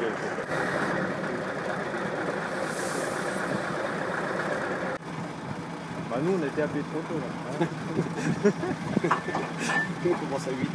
Bah nous on était appelés trop tôt là. on commence à 8